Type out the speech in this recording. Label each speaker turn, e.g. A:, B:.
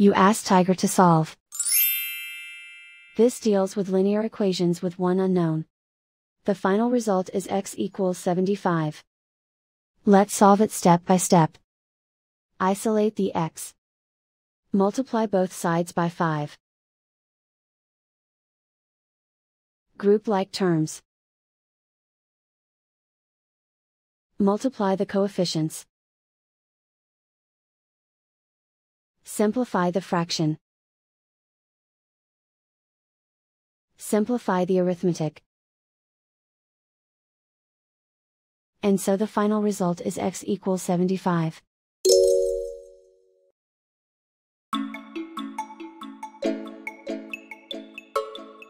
A: You ask Tiger to solve. This deals with linear equations with one unknown. The final result is x equals 75. Let's solve it step by step. Isolate the x. Multiply both sides by 5. Group like terms. Multiply the coefficients. Simplify the fraction. Simplify the arithmetic. And so the final result is x equals 75.